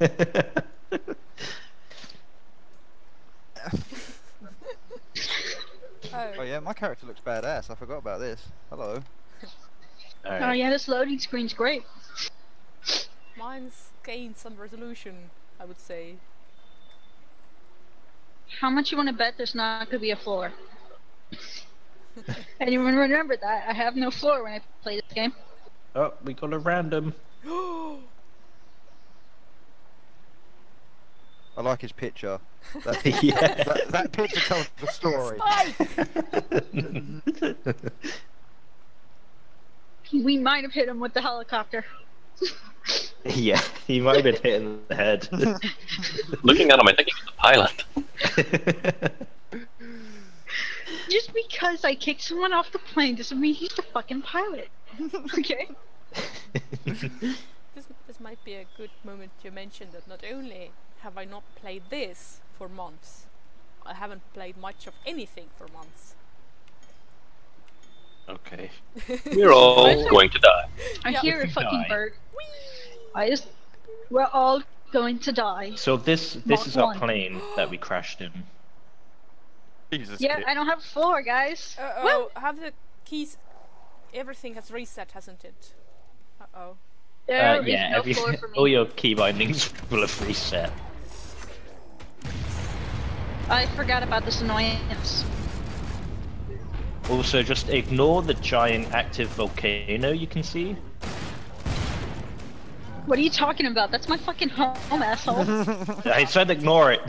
Oh, Oh yeah, my character looks badass. I forgot about this. Hello. Oh yeah, this loading screen's great. mine's gained some resolution, I would say. How much you want to bet there's not gonna be a floor? Anyone remember that? I have no floor when I play this game. Oh, we got a random. I like his picture. That, yeah. that, that picture tells the story. We might have hit him with the helicopter. yeah, he might have been hit in the head. Looking at him, I think he's the pilot. Just because I kicked someone off the plane doesn't mean he's the fucking pilot. okay? This, this might be a good moment to mention that not only have I not played this for months, I haven't played much of anything for months. okay. We're all going to die. I Yeah. hear a fucking die. bird. I just. We're all going to die. So this this Mark is our plane that we crashed in. Jesus. Yeah, kid. I don't have a floor, guys. Uh oh, have the keys. Everything has reset, hasn't it? Uh oh. There Uh, is yeah, no every, floor for me. all your key bindings will have reset. I forgot about this annoyance. Also, just ignore the giant active volcano you can see. What are you talking about? That's my fucking home, asshole. I said ignore it.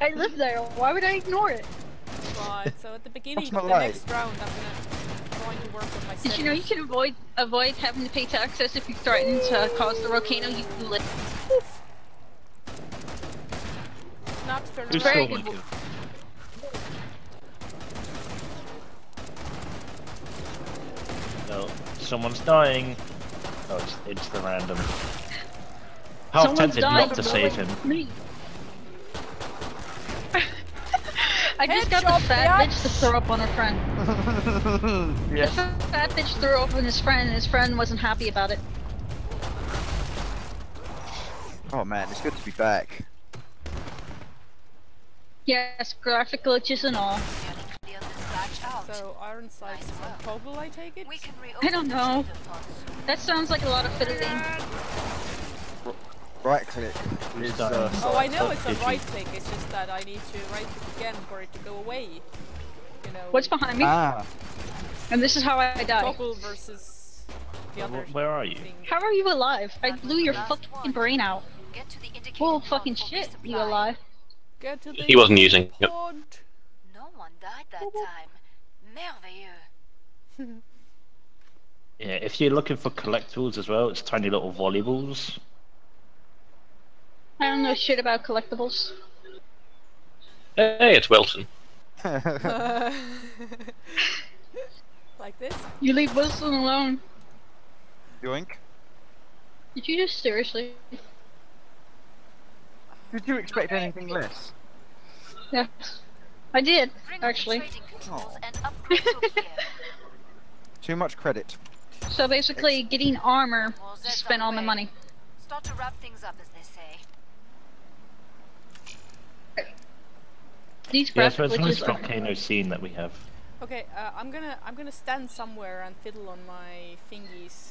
I live there. Why would I ignore it? Right, so at the beginning of the life? next round, I'm gonna try to work with my Did you know you can avoid avoid having to pay taxes if you threaten to cause the volcano you live? Napster Who's Very still good. working? No, someone's dying. Oh, it's, it's the random. Half Someone's tempted not to save him. Me. I just got Headshot, the fat bitch. bitch to throw up on her friend. yes. The fat bitch threw up on his friend, and his friend wasn't happy about it. Oh man, it's good to be back. Yes, graphic glitches and all. Clear this batch out. So iron sights Nice on work. toggle, I take it. we can reopen I don't know. That sounds like a lot of fiddling. Right click is uh, Oh, I know it's a right click. It's just that I need to right click again for it to go away. You know. What's behind me? ah. And this is how I die. toggle versus the other? Where are you? thing? How are you alive? I blew your fucking brain out. Get to the indicated fucking shit, you resupply. alive. Get to the He wasn't using it. No one died that time. Merveilleux. Yeah, if you're looking for collectibles as well, it's tiny little volleyballs. I don't know shit about collectibles. Hey, it's Wilson. like this. You leave Wilson alone. Yoink. Did you just seriously? Did you expect anything less? Yes. I did, Bring up the actually. Oh. and upgrade your gear. Too much credit. So basically, getting armor Well, to spend all my money. Start to wrap things up, as they say. These Yeah, graphic so it's a nice glitches are... volcano scene that we have. Okay, uh, I'm gonna I'm gonna stand somewhere and fiddle on my fingies.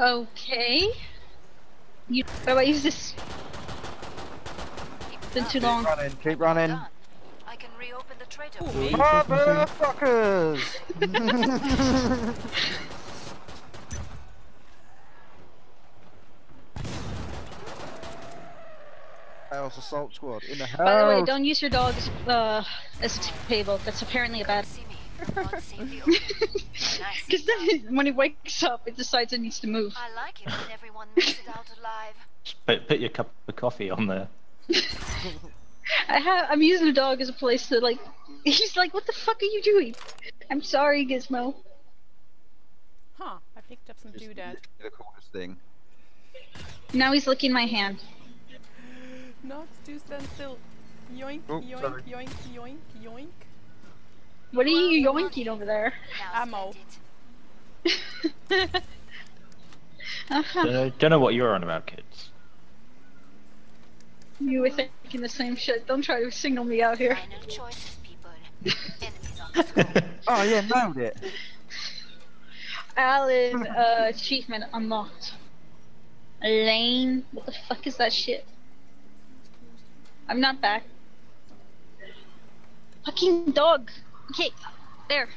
Okay. You. How about use this? Keep it Been too long. Running, keep running. I can reopen the trader Ooh, Motherfuckers! House Assault Squad in the house. By the way, don't use your dog as, uh, as a table. That's apparently a bad. See me. Pod safely open. Nice. Because then, when he wakes up, it decides it needs to move. I like it when everyone makes it out alive. Just put, put your cup of coffee on there. I have. I'm using the dog as a place to like. He's like, "What the fuck are you doing?" I'm sorry, Gizmo. Huh? I picked up some Just doodad. The coolest thing. Now he's licking my hand. Not to stand still. Yoink, Oh, yoink, sorry. yoink, yoink, yoink. What are you yoinking over there? Now Ammo. spend it. Don't don't know what you're on about, kids. You were thinking the same shit. Don't try to signal me out here. Choices, people. Enemies on the scope. Oh yeah, nailed it. Alan, uh, achievement unlocked. Lane, what the fuck is that shit? I'm not back. Fucking dog. Okay, there.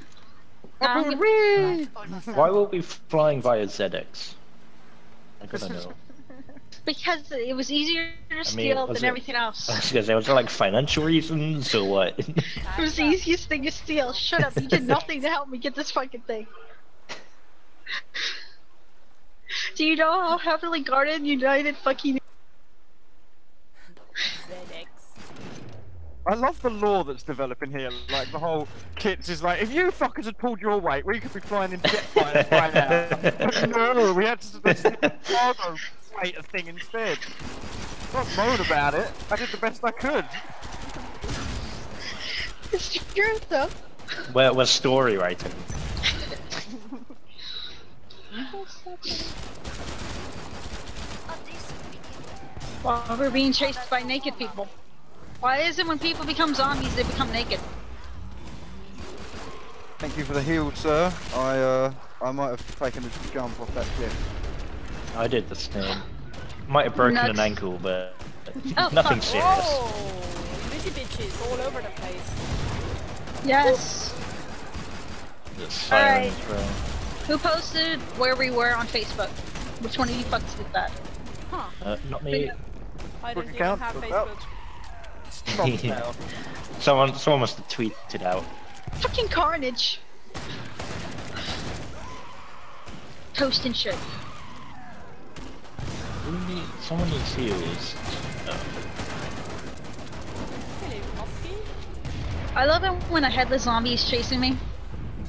Now I'm gonna- Whee! Almost Why were we flying via ZX? I gotta know. Because it was easier to mean, steal was than it- everything else. I was gonna say, was it like financial reasons or what? It was the easiest thing to steal. Shut up, you did nothing to help me get this fucking thing. Do you know how heavily guarded United fucking I love the law that's developing here. Like the whole kits is like, if you fuckers had pulled your weight, we could be flying in jet fighters by now. no, we had to let's do the cargo freight of thing instead. Not moan about it. I did the best I could. It's true though. we're, we're story writing. a. Well, we're being chased by naked people. Why is it when people become zombies, they become naked? Thank you for the heal, sir. I uh, I might have taken a jump off that cliff. I did the same. Might have broken Nuts. an ankle, but Oh, nothing fuck. serious. Whoa! Bitchy bitches all over the place. Yes. The sirens Alright. Who posted where we were on Facebook? Which one of you fucks did that? Huh. Uh, not me. I Book don't even have Facebook. out. Now. Someone, someone must have tweeted out. Fucking carnage. Toast and shit. Who need, someone needs heals. Oh, Hello, I love it when a headless zombie is chasing me.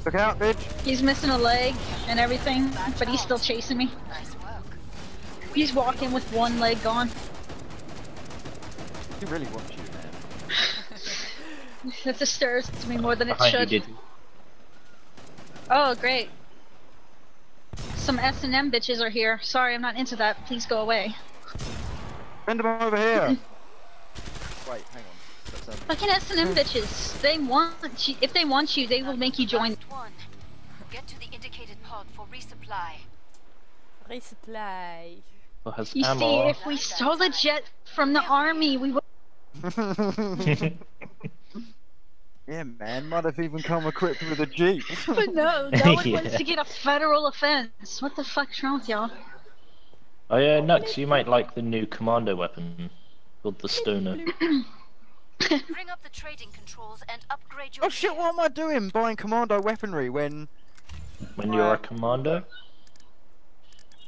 Look out, bitch. He's missing a leg and everything, but he's still chasing me. Nice work. He's walking with one leg gone. He really wants you, man. That disturbs me more than it behind you, should. did. Oh, great. Some S&M bitches are here. Sorry, I'm not into that. Please go away. Send them over here. Wait, hang on. That's, um, Fucking S&M bitches. They want you. If they want you, they will make you join. One. Get to the indicated pod for resupply. Resupply. Who has You see, if we stole the jet from the army, we would. yeah, man. Might have even come equipped with a jeep. But no, no one Yeah. wants to get a federal offense. What the fuck's wrong with y'all? oh yeah, Knux, you might like the new commando weapon called the Stoner. Bring up the trading controls and upgrade your oh shit! What am I doing? Buying commando weaponry when When you're a commando?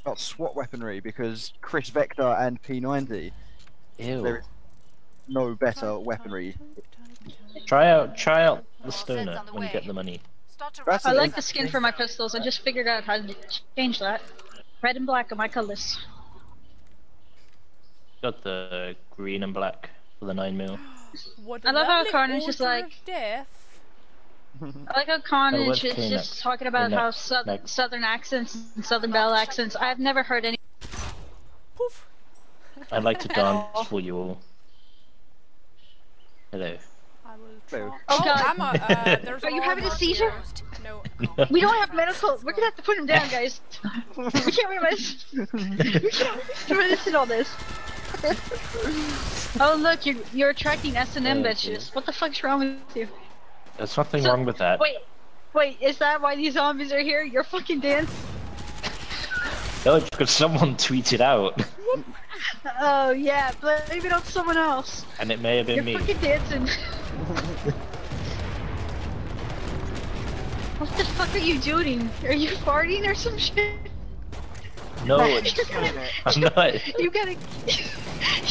not SWAT weaponry because Kriss Vector and P90 Ew. there is no better weaponry. Try out, try out the Stoner sets on the when you get the money. Start I like the skin for my pistols. I just figured out how to change that. Red and black are my colors. Got the green and black for the 9 mil. I love how lovely Carnage is order like- Death. I like how Carnage what's oh, is K-Nex? just talking about how K-Nex, sou- next. southern accents and southern belle accents. I've never heard any. Poof. I'd like to dance for you all. Hello. I will Hello. try. Oh, God. Emma, uh, there's Are you having a seizure? here. No. We don't have medical. We're gonna have to put him down, guys. we can't reminisce. we can't reminisce all this. oh look, you're you're attracting S and M Yeah, bitches. What the fuck's wrong with you? There's nothing So- wrong with that. Wait, wait, is that why these zombies are here? You're fucking dance. No, it's because someone tweeted out, Oh yeah, blame it on someone else. and it may have been You're me. fucking dancing. what the fuck are you doing? Are you farting or some shit? No, it's, gonna, I'm not. you gotta,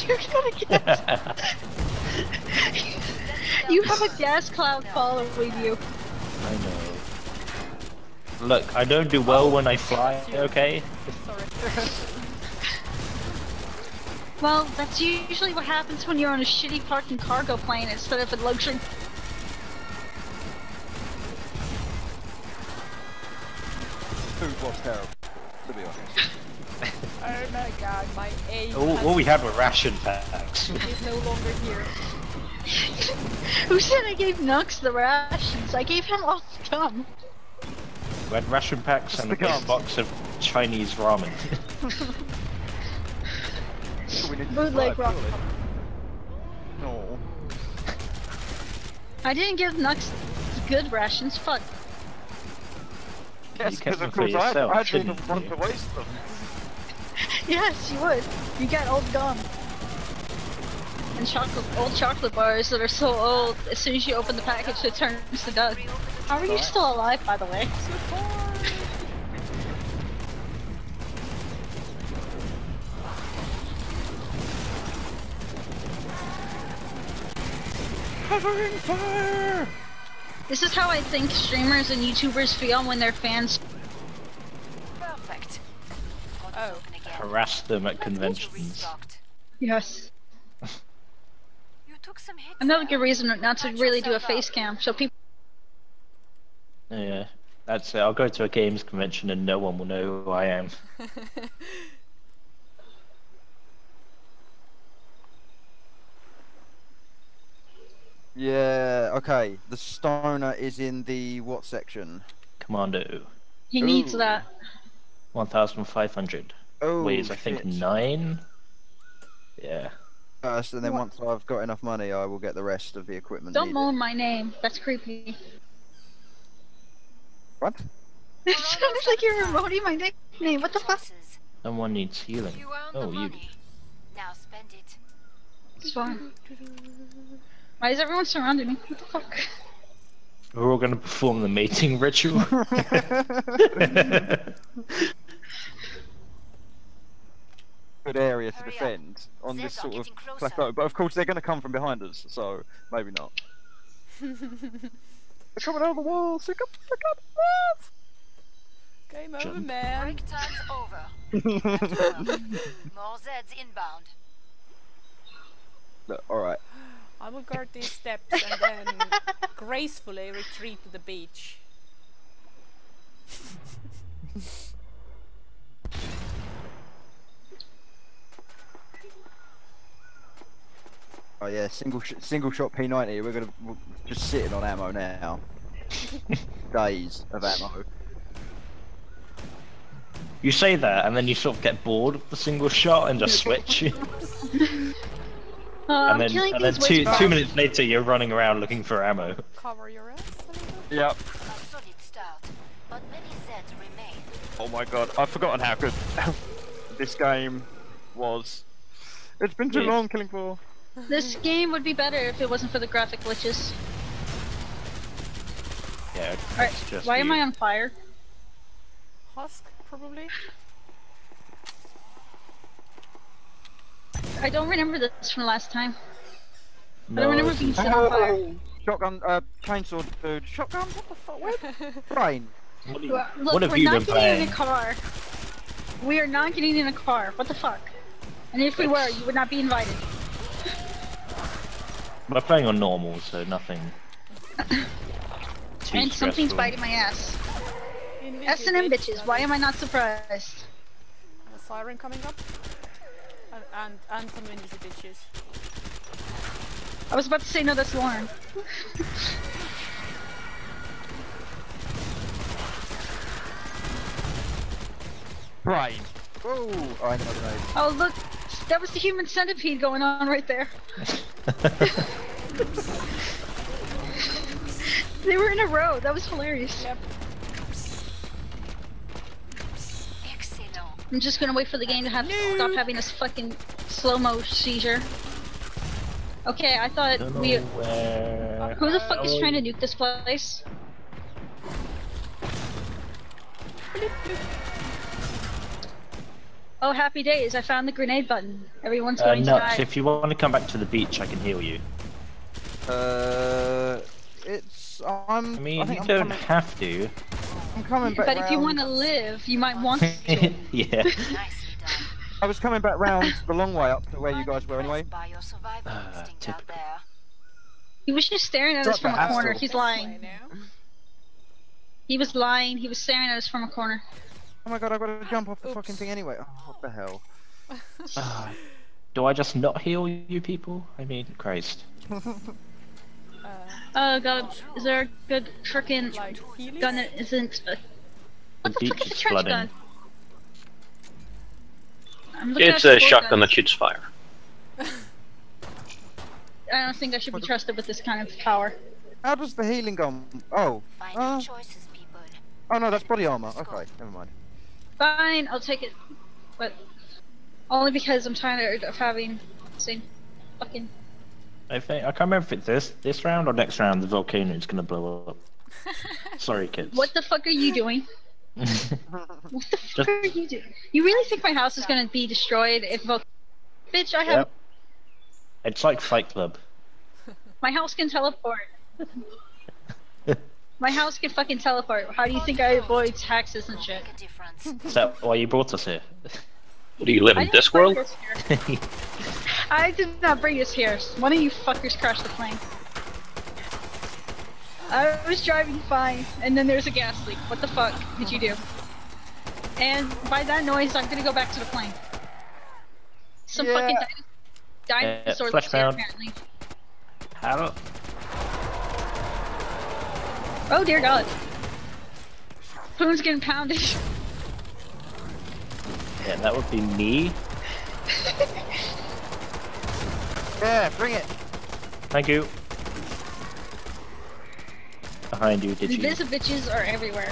you're gonna get. You have a gas cloud following you. I know. Look, I don't do well when I fly, okay? Sorry. Well, that's usually what happens when you're on a shitty fucking cargo plane instead of a luxury. Food was terrible, to be honest. Oh my god, my aim All, all we had were ration packs. He's no longer here. Who said I gave Knux the rations? I gave him all the gum. We had ration packs and a the big gum. box of Chinese ramen. Bootleg survive, rock. No. I didn't give Knux good rations. Fuck. Yes, because of course I, yourself, I didn't didn't want you? to waste them. Yes, you would. You got old gum. And chocolate, old chocolate bars that are so old, as soon as you open the package, it turns to dust. How are you still alive, by the way? Covering fire! This is how I think streamers and YouTubers feel when their fans. Perfect. Oh. Harass them at Let's conventions. Yes. You took some hits. Another good reason not to really do a yourself face cam, so people. Yeah, that's it. I'll go to a games convention and no one will know who I am. Yeah, okay. The stoner is in the what section? Commando. He needs that. 1,500. Oh, Weighs, I think, nine? Yeah. First, and then What? once I've got enough money, I will get the rest of the equipment. Don't needed. moan my name. That's creepy. What? It sounds like you're moaning my nickname. What the fuck? Choices. Someone needs healing. You Oh, you. money. Now spend it. It's fine. Why is everyone surrounding me? What the fuck? We're all gonna perform the mating ritual. Good area to defend on this sort of plateau, but of course they're going to come from behind us, so maybe not. They're coming out of the walls. They're coming, they're Game over, Jump. man. Break time's over. More Zeds inbound. Look, all right. I will guard these steps and then gracefully retreat to the beach. Oh yeah, single sh- single shot P90. We're gonna we're just sitting on ammo now. Days of ammo. you say that, and then you sort of get bored of the single shot and just switch. Uh, and then, and then two, two minutes later, you're running around looking for ammo. Cover your ass. Yep. Start. But many Zeds remain. Oh my god, I've forgotten how good this game was. It's been too Yeah. long, Killing Floor. This game would be better if it wasn't for the graphic glitches. Yeah, Alright, it's just why am. I on fire? Husk, probably. I don't remember this from last time. I don't remember being set on fire. Shotgun, uh, chainsaw dude. Shotgun? What the fuck? Where? Brain. What, do you- Well, Look, what have we're you not been getting playing? in a car. We are not getting in a car. What the fuck? And if we were, you would not be invited. But I'm playing on normal, so nothing. too and something's biting my ass. S and M bitches. Why am I not surprised? A siren coming up. And, and, and some invisible bitches. I was about to say no. That's Lauren. Brain. Oh, I know, I know. Oh look, that was the human centipede going on right there. They were in a row. That was hilarious. Yep. I'm just gonna wait for the game to have stop having this fucking slow mo seizure. Okay, I thought Don't we. where. Who the fuck is trying to nuke this place? Oh, happy days! I found the grenade button. Everyone's Uh, going to Knux, die. if you want to come back to the beach, I can heal you. Uh, it's. I'm. I mean, think you I'm don't coming, have to. I'm coming back But if you want to live, you might want to. yeah. I was coming back round the long way up to where you guys were anyway. impressed By your survival instinct out typical. He was just staring at us from the a corner. hassle. He's lying. He was lying. He was staring at us from a corner. Oh my god, I've gotta jump off the Oops. fucking thing anyway. Oh, what the hell? Ah, do I just not heal you people? I mean, Christ. Uh, Oh god, is there a good frickin' like gun that isn't. Uh, The what the fuck beach is a is trench flooding. gun? I'm It's a support shotgun that shoots fire. I don't think I should be trusted with this kind of power. How does the healing go? Oh, uh, choices, people. oh no, that's body armor. Okay, never mind. Fine, I'll take it. But only because I'm tired of having the same fucking. I think I can't remember if it's this this round or next round. The volcano is gonna blow up. Sorry, kids. What the fuck are you doing? What the fuck Just- are you doing? You really think my house is gonna be destroyed if Vol- Bitch, I have Yep. It's like Fight Club. my house can teleport. My house can fucking teleport. How do you think I avoid taxes and shit? Make. Is that why you brought us here? What do you live in didn't this world? I did not bring this here. One of you fuckers crashed the plane. I was driving fine, and then there's a gas leak. What the fuck did you do? And by that noise, I'm gonna go back to the plane. Some Yeah. fucking di- dinosaur lives here, apparently. How? Oh dear god. Who's getting pounded? Yeah, that would be me. Yeah, bring it. Thank you. Behind you, did you? Invisibitches are everywhere.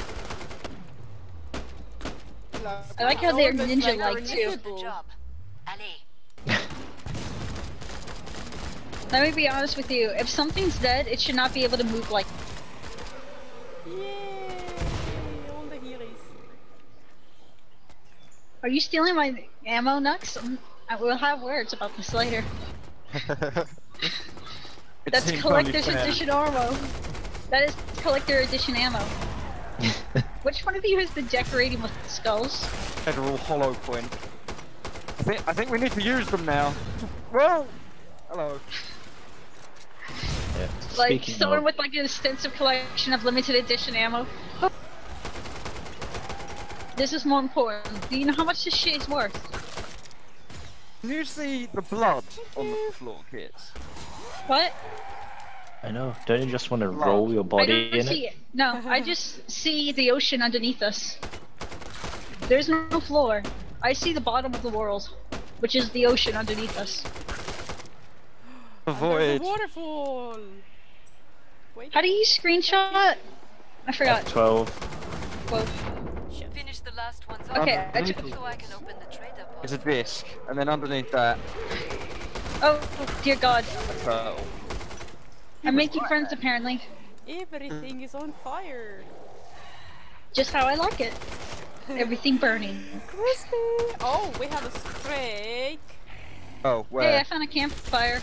Like, I like how they're ninja-like, too. The invisible. job. Allez. Let me be honest with you. If something's dead, it should not be able to move like. Yay! All the healies. Are you stealing my ammo, Knux? Um, I will have words about this later. That's seems only collector's edition ammo. That is collector edition ammo. Which one of you has been decorating with skulls? Federal hollow point. I think, I think we need to use them now. Well, hello. Yeah. Like Speaking someone of, with like an extensive collection of limited edition ammo. This is more important. Do you know how much this shit is worth? Can you see the blood on the floor, kids? What? I know. Don't you just want to blood. roll your body in it? it? No, I just see the ocean underneath us. There's no floor. I see the bottom of the world, which is the ocean underneath us. The waterfall. Wait. How do you screenshot? I forgot. F12. 12. Okay, I Underneath took- it so I can open the trader It's a disc, and then underneath that, Oh, dear God. a turtle. I'm making friends apparently. Everything is on fire. Just how I like it. Everything burning. Crispy. Oh, we have a streak. Oh, Hey. I found a campfire.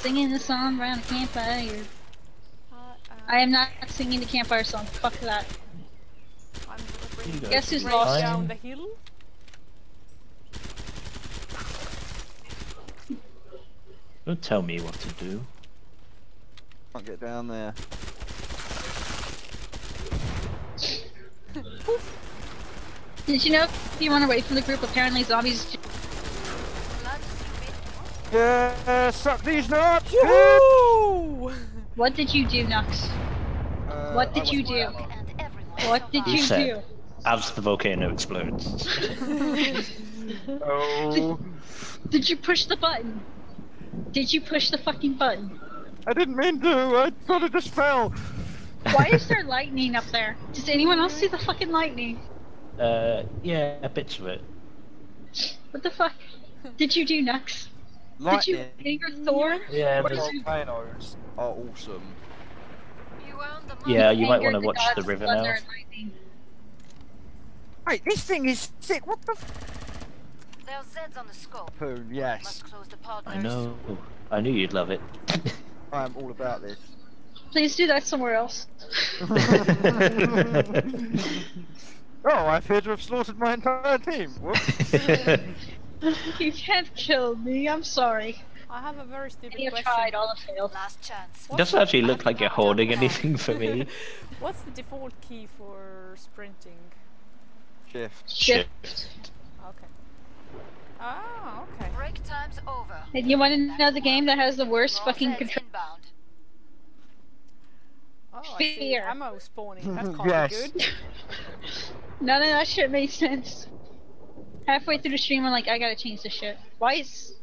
Singing the song around a campfire. Uh, uh, I am not singing the campfire song. Fuck that. I'm gonna bring You the Guess who's streak lost? down the hill. Don't tell me what to do. Can't get down there. Did you know if you run away from the group, apparently zombies. Glad to see you made it. Yeah, suck these nuts! What did you do, Knux? Uh, What did you do? there. And everyone What did You you do? As the volcano explodes. Oh, Did you push the button? Did you push the fucking button? I didn't mean to. I thought it just fell. Why is there lightning up there? Does anyone else see the fucking lightning? uh, yeah, bits of it. What the fuck? Did you do, Knux? Did you Lightning. finger Thor? Yeah, What there's- is it? Volcanoes are awesome. You the. Yeah, you might want to watch the of river thunder now. And. Wait, this thing is sick. What the f- There's Zeds on the scope. Poon, yes. close the pod I know. I knew you'd love it. I am all about this. Please do that somewhere else. oh, I appear to have slaughtered my entire team. You can't kill me, I'm sorry. I have a very stupid Many have question. tried, all have failed. Last chance. It doesn't actually look like you're holding anything for me. What's the default key for sprinting? Shift. Shift. Okay. Ah, okay. Break time's over. And you want to know the game that has the worst All fucking control? inbound. Oh, I see Fear. ammo spawning. That can't Yes. be good. None of that shit made sense. Halfway through the stream, I'm like, I gotta change this shit. Why is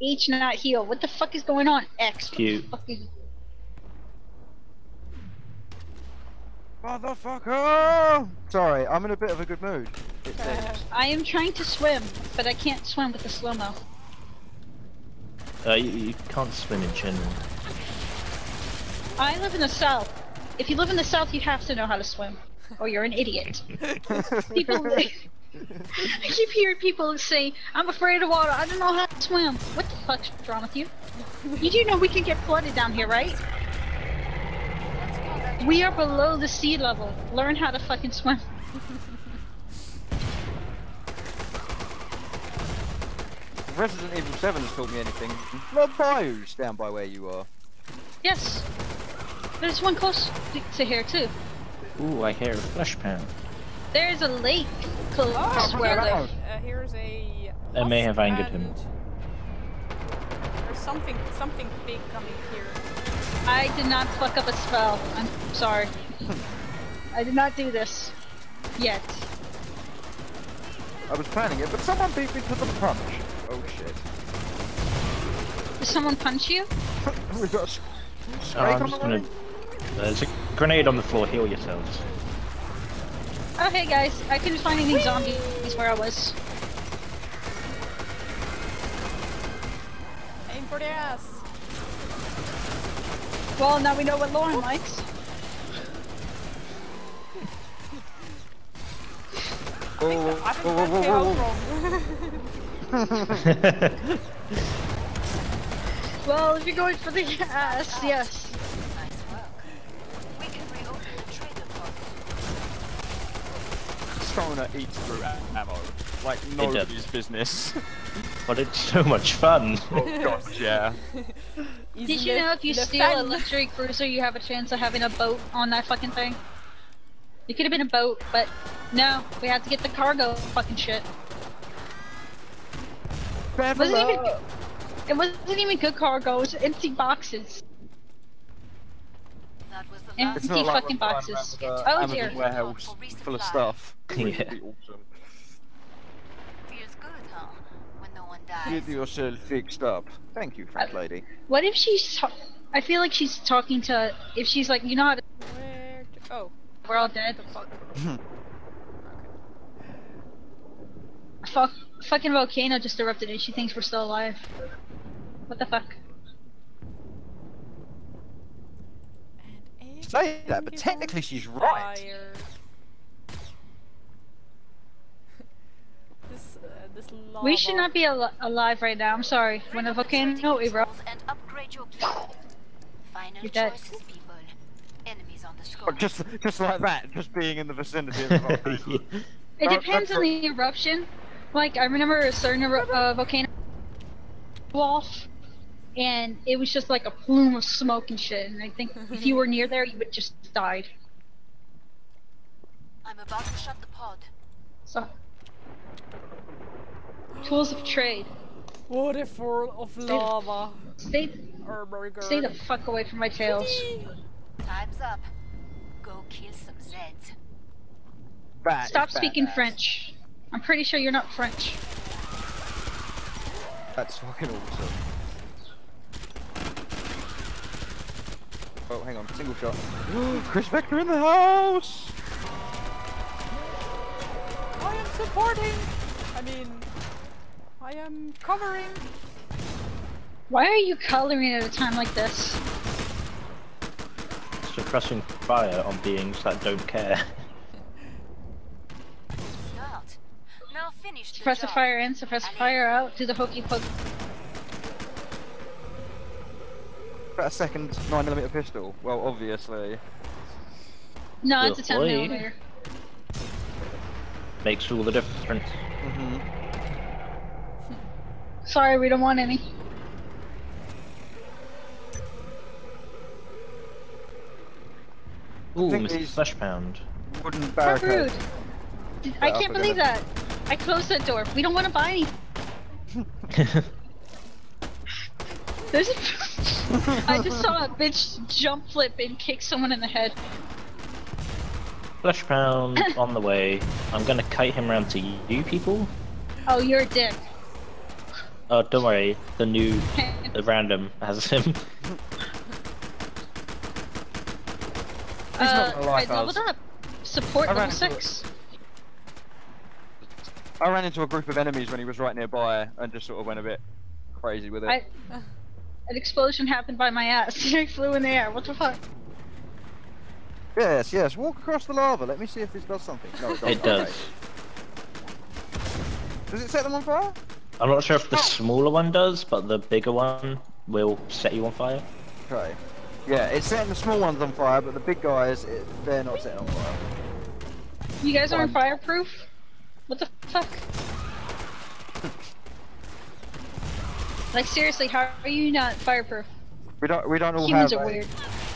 H not heal? What the fuck is going on? X. What Q. the fuck is- Motherfucker! Sorry, I'm in a bit of a good mood. It seems. I am trying to swim, but I can't swim with the slow mo. Uh, you, you can't swim in general. I live in the south. If you live in the south, you have to know how to swim, or you're an idiot. People, I keep hearing people say, "I'm afraid of water. I don't know how to swim." What the fuck's wrong with you? You do know we can get flooded down here, right? Let's call that We are below the sea level. Learn how to fucking swim. Resident Evil 7 has taught me anything. Love bios down by where you are. Yes. There's one close to- to here too. Ooh, I hear a flesh pound. There's a lake close Oh, where I live. uh, here's a. That may have angered him. There's something, something big coming here. I did not fuck up a spell. I'm sorry. I did not do this. Yet. I was planning it, but someone beat me to the punch. Oh shit. Did someone punch you? we got a s- Oh, I'm on just the gonna. way? There's a grenade on the floor. Heal yourselves. Oh hey guys, I couldn't find any zombies where I was. Aim for the ass. Well, now we know what Lauren likes. Whoa, whoa, I think whoa, whoa, that whoa, came whoa, wrong. Well, if you're going for the ass, yes. nice work. We can reopen the trader pods. Sona eats through ammo. Like does. nobody's business. but it's so much fun. oh gosh, yeah. Is Did you know if you le steal a luxury cruiser, you have a chance of having a boat on that fucking thing? It could have been a boat, but no, we had to get the cargo fucking shit. Bevel Wasn't even, it wasn't even good cargo, it was empty boxes. That was the And- last It's not like fucking boxes. around Oh, Amazon dear. warehouse full of stuff. Yeah. Would be awesome. feels good, huh? When no one Get yourself fixed up. Thank you, Fat uh, Lady. What if she's ta- I feel like she's talking to, if she's like, you know how to, Where to- oh, we're all dead. the fuck. Fuck, fucking volcano just erupted and she thinks we're still alive. What the fuck? And Say that, but technically she's right. fire. This, lava. We should not be al- alive right now, I'm sorry. When a Bring up the volcano erupts, And upgrade your. Final You're dead. choices, people. Enemies on the But score. just, just like that, just being in the vicinity of the volcano. It That- depends that's on the eruption. Like I remember a certain eru- uh, volcano blew off, and it was just like a plume of smoke and shit. And I think if you were near there, you would just died. I'm about to shut the pod. So, tools of trade. Waterfall of lava. Stay, Or stay the fuck away from my tails. Time's up. Go kill some Zeds. That is Stop speaking badass. French. I'm pretty sure you're not French. That's fucking awesome. Oh, hang on, single shot. Kriss Vector in the house! I am supporting. I mean, I am covering. Why are you coloring at a time like this? Suppressing fire on beings that don't care. Start. Now finish the Suppress the fire in, suppress the fire out, do the hokey poke. About a second 9mm pistol. Well, obviously. No, it's a 10 Boy. millimeter. Makes all the difference. hmm Sorry, we don't want any. Ooh, think Mr. these- Flesh Pound. Wooden How rude. I up can't believe that. I closed that door. We don't want to buy any. There's I just saw a bitch jump flip and kick someone in the head. Flesh pound on the way. I'm gonna kite him around to you people. Oh, you're a dick. Oh, don't worry. The new, the random has him. He's not Uh, gonna like I leveled us. up. Support I ran level into six. I ran into a group of enemies when he was right nearby and just sort of went a bit crazy with it. I, an explosion happened by my ass. I flew in the air. What the fuck? Yes, yes. Walk across the lava. Let me see if this does something. No, it doesn't. It does. Okay. Does it set them on fire? I'm not sure if the oh. smaller one does, but the bigger one will set you on fire. Okay. Yeah, it's setting the small ones on fire, but the big guys, it, they're not setting on fire. You guys aren't fireproof? What the fuck? like seriously, how are you not fireproof? We don't, we don't all Humans have are a weird.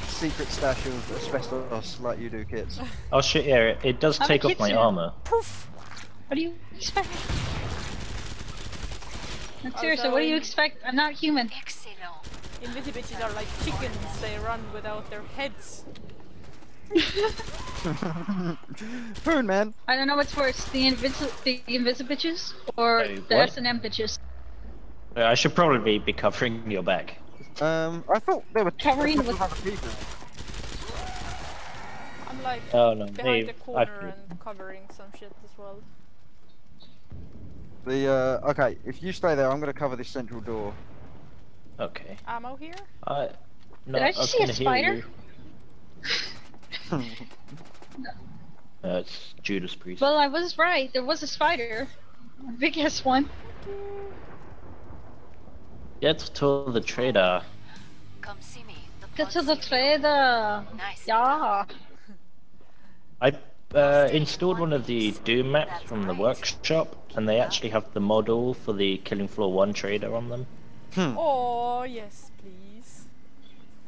secret stash of asbestos like you do, kids. Oh shit, yeah, it, it does I'm take off my kitten. armor. Poof! What do you expect? Like, seriously, what do you expect? I'm not human. Excellent. Invisibitches are like chickens, they run without their heads. Poon, man. I don't know what's worse, the invisi the invisibitches or Hey, the what? S and M bitches. Uh, I should probably be covering your back. Um, I thought they were Covering with- other people. I'm like Oh no, behind Dave, the I corner and covering some shit as well. The uh, okay, if you stay there, I'm gonna cover this central door. Okay. Ammo here? I. No, Did I was just see a spider? you. Uh, it's Judas Priest. Well, I was right. There was a spider, a big ass one. Get to the trader. Come see me. The Get to the trader. Nice. Yeah. I uh, installed one of the Doom maps from the workshop, and they actually have the model for the Killing Floor 1 trader on them. Oh yes, please.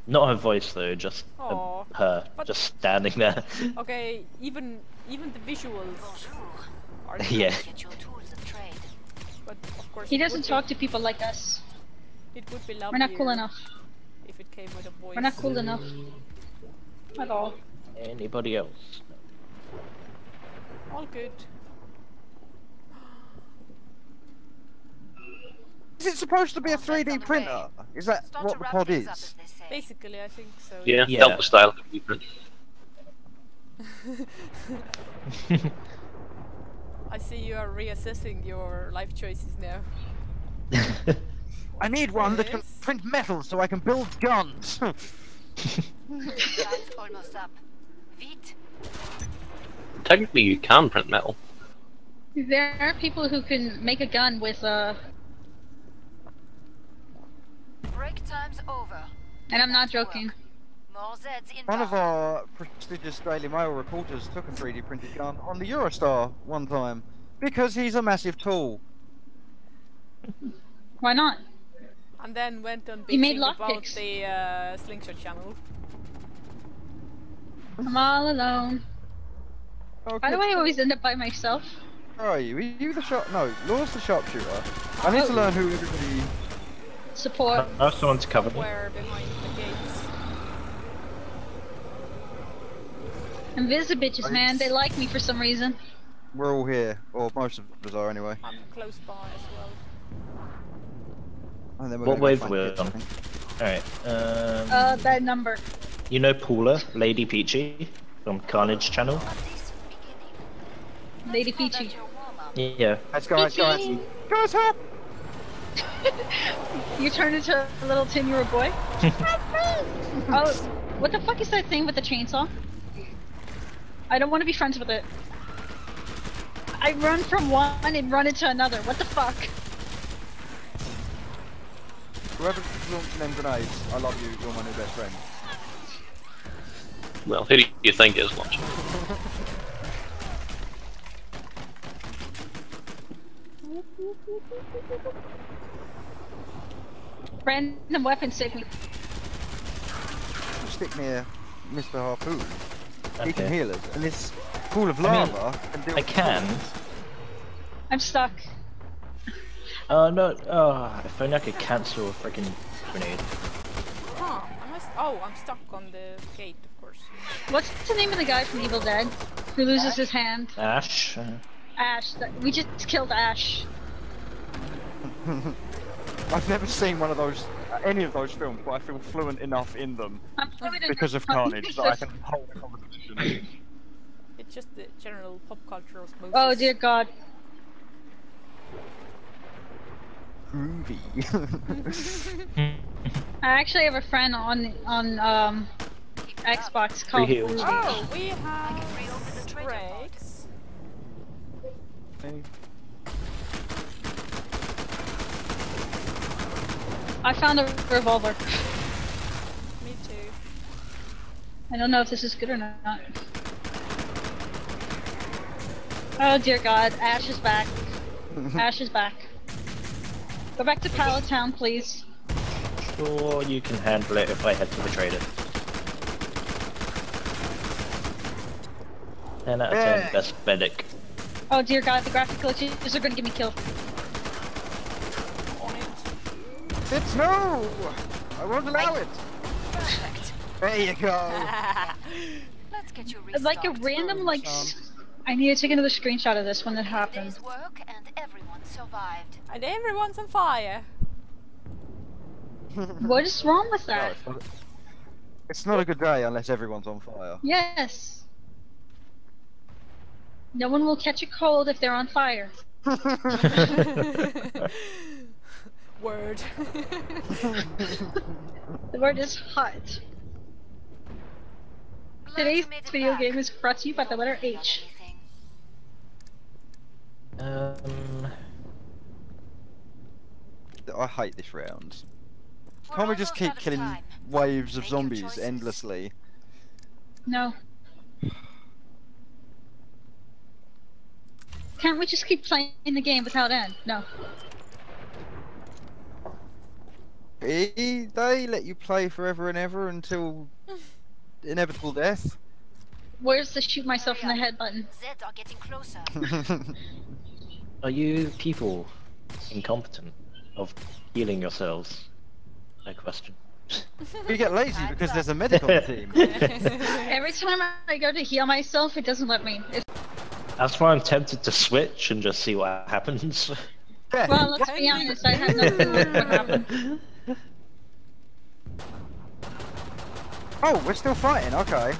Not her voice though, just uh, Aw. her, But- just standing there. Okay, even even the visuals are yeah. Get your tools of trade. But of course He doesn't talk be, to people like us. It would be We're not cool enough. If it came with a voice. We're not cool enough. At all. Anybody else? All good. Is it supposed to be a Well, that's on 3D printer? Is that Start what the pod is? up, as they say. Basically, I think so. Yeah, Yeah. Delta style computer. I see you are reassessing your life choices now. I need one that can print metal so I can build guns. Time's almost up. Vite. Technically, you can print metal. There are people who can make a gun with a. Break time's over. and I'm not Back to work. joking. More Zeds inbound. one of our prestigious Daily Mail reporters took a 3D printed gun on the Eurostar one time because he's a massive tool. Why not? And then went on He made bitching about lockpicks. the uh, slingshot channel. I'm all alone. Oh, Why do. I always end up by myself? Where are you? Are you the shot? No, Law's the sharpshooter. I need to learn who everybody. Support. I have someone to cover me. Somewhere behind the gates. Invisibitches, man. They like me for some reason. We're all here, or most of us are anyway. I'm close by as well. And then we're What gonna wave find we're kids, I on? Alright, um, Uh, that number. you know Paula, Lady Peachy, from Carnage channel? At least beginning. Lady Let's call Peachy. Yeah. Let's go, let's go, let's Peachy. Guys, help! You turned into a little 10 year old boy? oh, what the fuck is that thing with the chainsaw? I don't want to be friends with it. I run from one and run into another. What the fuck? Whoever launching them grenades, I love you, you're my new best friend. Well, who do you think is launching? Random weapon saved me. Stick near Mr. Harpoon. He can Okay. heal us, and this pool of I mean, lava. deal I with can. I'm stuck. Oh no! Oh, if only I could cancel a freaking grenade. Huh, I st- oh, I'm stuck on the gate, of course. What's the name of the guy from Evil Dead who loses his hand? Ash. uh, Ash. That, we just killed Ash. I've never seen one of those, uh, any of those films, but I feel fluent enough in them I'm fluent in- because of Carnage that I can hold a conversation. It's just the general pop culture osmosis. Oh dear God. Groovy. I actually have a friend on on um Xbox called heals. Ruby. Oh, we have reopen the trader I found a revolver. Me too. I don't know if this is good or not. Oh dear God, Ash is back. Ash is back. Go back to Pallet Town, please. Sure, you can handle it if I head to the trader. 10 out of 10, Yeah. best medic. Oh dear God, the graphic glitches are gonna get me killed. On it. It's no! I won't allow it! Perfect. There you go! Let's get you It's like a random like. I need to take another screenshot of this when it happened. Day's work and everyone survived. and everyone's on fire. What is wrong with No, that? it's not- It's not a good day unless everyone's on fire. Yes. No one will catch a cold if they're on fire. Word. The word is hot. Today's you video back. game is brought to you by the letter Didn't H. Um, I hate this round. We're Can't we just keep killing time. waves of Make zombies endlessly? No. Can't we just keep playing the game without end? No. Eh, They let you play forever and ever until inevitable death. Where's the shoot myself in the head button? Zeds are getting closer. are you people incompetent of healing yourselves? No question. you get lazy because there's a medical team. Every time I go to heal myself, it doesn't let me. It's, That's why I'm tempted to switch and just see what happens. Well, let's be honest, I have no clue what happened. Oh, we're still fighting. Okay.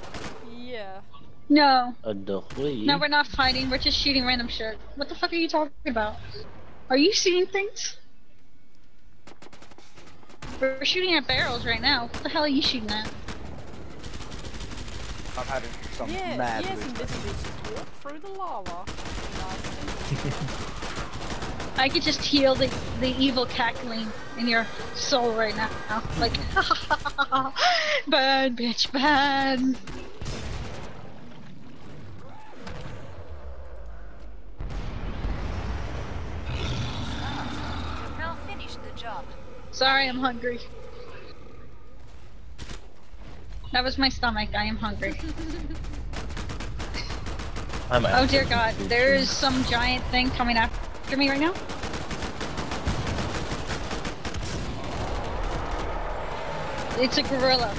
yeah. No. Adoré. No, we're not fighting. We're just shooting random shit. What the fuck are you talking about? Are you seeing things? We're shooting at barrels right now. What the hell are you shooting at? I'm having some Yeah, mad yes, loot. invisible. Just walk through the lava. Nice I could just heal the, the evil cackling in your soul right now. Like, bad bitch, bad. You've now finished the job. Sorry, I'm hungry. That was my stomach. I am hungry. I'm Oh dear god, there is some giant thing coming after me right now. It's a gorilla.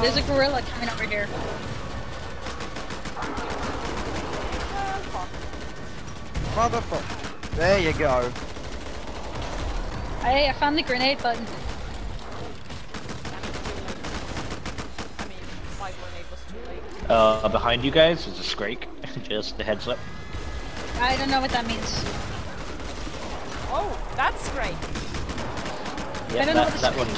There's a gorilla coming over here. Motherfucker. There you go. Hey, I found the grenade button. I mean, my grenade was too late. Uh, behind you guys is a Scrake. just a heads up. I don't know what that means. Oh, that's great. Yeah, don't that, that one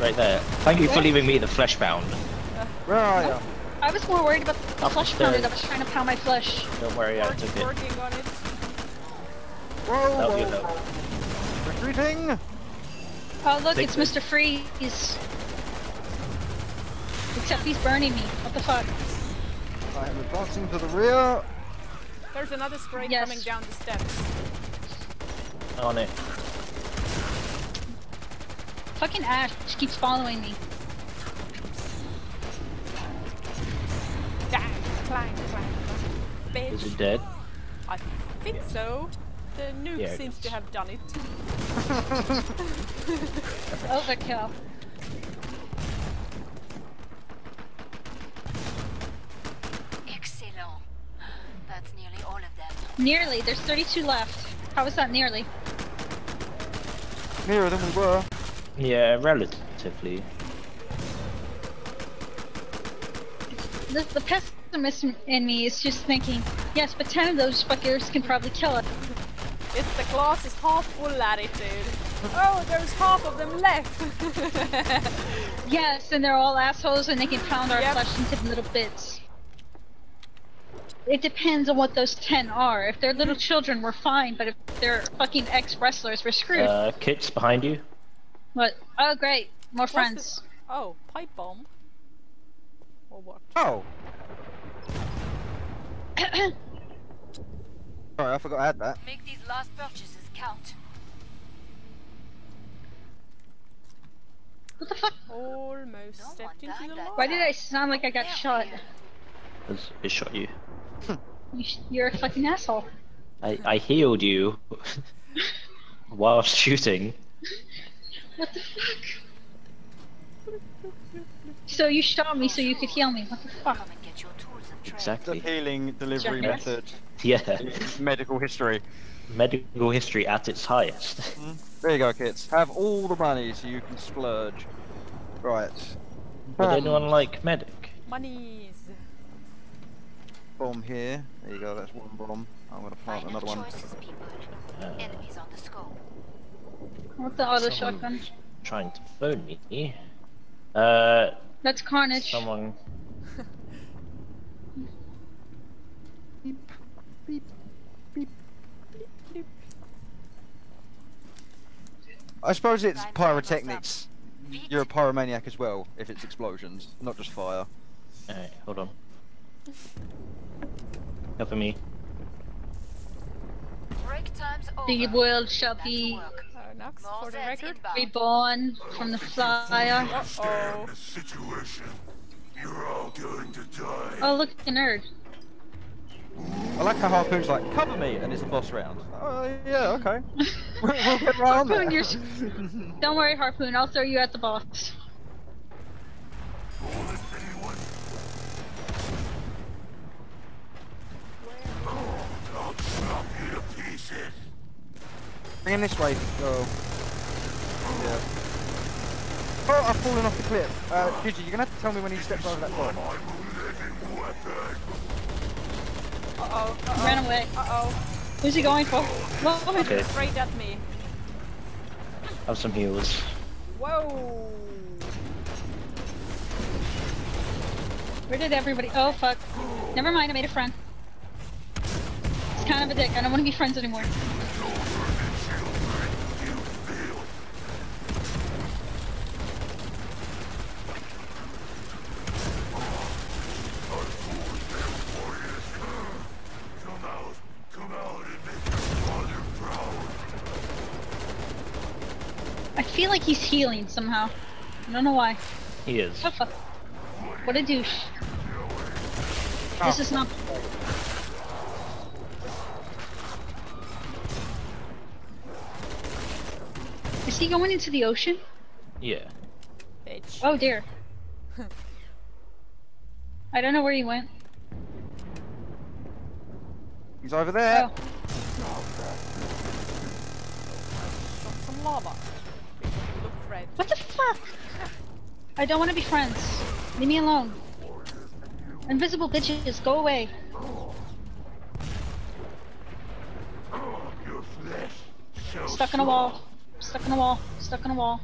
right there. Thank you for leaving me the Fleshpound. Uh, Where are you? I was more worried about the Up flesh pounded. I was trying to pound my flesh. Don't worry, I Work- took it. working on it. Whoa, That'll whoa, low. whoa. Retreating. Oh look, Take it's this. Mr. Freeze. Except he's burning me. What the fuck? I am advancing to the rear. There's another spray Yes. coming down the steps. On it. Fucking Ash keeps following me. Dang, clang, clang. bitch. Is it dead? I think so. The nuke Yeah, seems to have done it. Overkill. Excellent. That's nearly all of them. Nearly. There's 32 left. How is that nearly? Nearer than we were. Yeah, relatively. The, the pessimist in me is just thinking, yes, but 10 of those fuckers can probably kill us. It's the glass is half full attitude. Oh, there's half of them left. Yes, and they're all assholes and they can pound our Yep. flesh into little bits. It depends on what those 10 are. If they're little children, we're fine, but if they're fucking ex wrestlers, we're screwed. Uh, kits behind you. What? Oh, great. More What's friends. oh, pipe bomb. Or what? Oh. Sorry, I forgot to add that. Make these last purchases count. What the fuck? Almost No stepped into died the that. Why did I sound like I got There shot? we it shot you. You sh- You're a fucking asshole. I, I healed you while shooting. What the fuck? So you shot me so you could heal me. What the fuck? Come and get your tools of trade. The Exactly. healing delivery Jackass. method Yeah. medical history. Medical history at its highest. Mm-hmm. There you go, kids. Have all the money so you can splurge. Right. Would Bomb. anyone like medic? Monies. Bomb here. There you go, that's one bomb. I'm gonna plant Final another one. choices, people. Enemies on the scope. What the auto someone shotgun? Trying to phone me. Uh, That's carnage. someone. I suppose it's pyrotechnics. You're a pyromaniac as well, if it's explosions, not just fire. Alright, hold on. Helping me. Break time's over. The world shall be work. Uh, for the record. reborn from the fire. Uh-oh. the situation. You're all going to die. Oh, look, a nerd. I like how Harpoon's like, cover me, and it's a boss round. Oh, yeah, okay. we'll, we'll get round Harpoon, there. you're Don't worry, Harpoon. I'll throw you at the boss. Bring him this way. Oh. Yeah. Oh, I've fallen off the cliff. Uh, Gigi, you're gonna have to tell me when he steps over that bomb. Uh-oh. He Uh-oh. ran away. Uh-oh. Who's he going for? Whoa, Okay. Straight at me. I have some heals. Whoa. Where did everybody? Oh fuck. Never mind. I made a friend. It's kind of a dick. I don't want to be friends anymore. Come out. Come out and make your father proud. I feel like he's healing somehow. I don't know why. He is. Oh fuck. What a douche. Oh. This is not. Is he going into the ocean? Yeah. Bitch. Oh dear. I don't know where he went. He's over there. Oh, Shot some lava. Because you look red. what the fuck? I don't want to be friends. Leave me alone. Invisible bitches, go away. Your flesh shall Stuck in a wall. Stuck in a wall. Stuck in a wall.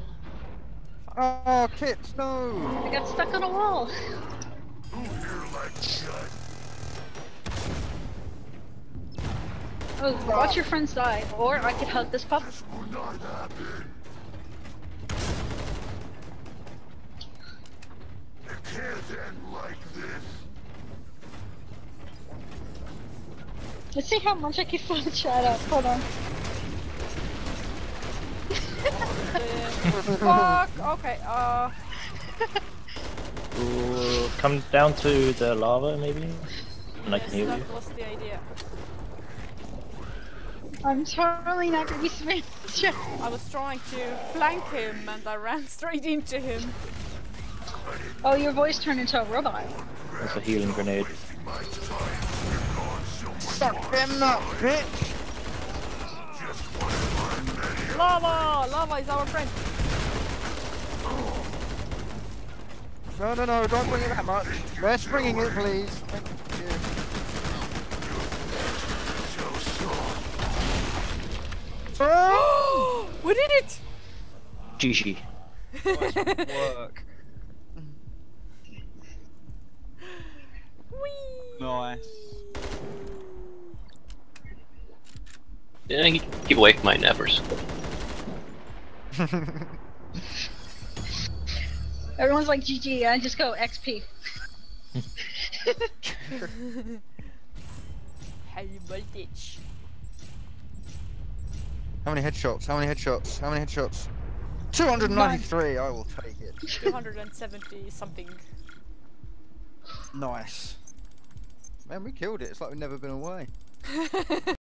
Oh, Kit, no. I got stuck on a wall. Who here likes blood? Oh, watch your friends die, or I could hug this pup. This will not happen. It can't end like this. Let's see how much I can fill the chat up. Hold on. Fuck. Okay. Uh. Ooh, come down to the lava, maybe? and I can heal that you. was the idea. I'm totally not gonna be smashed. I was trying to flank him and I ran straight into him. Oh, your voice turned into a robot. That's a healing grenade. Suck them up, bitch! Lava! Lava is our friend. No, no, no, don't bring it that much. Less bringing it, please. Thank you. Oh! we did it! GG. Nice work. Nice. Yeah, you keep away from my nevers. Everyone's like GG, I just go XP. High voltage. How many headshots? How many headshots? How many headshots? 293, I will take it. 270 something. Nice. Man, we killed it. It's like we've never been away.